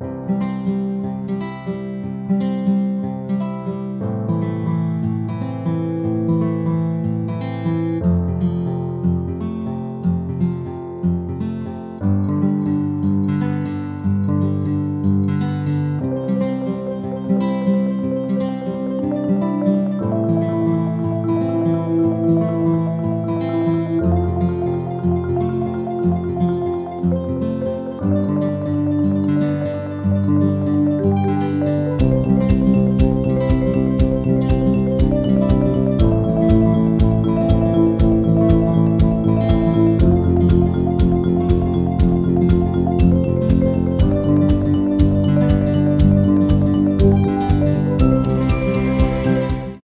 Música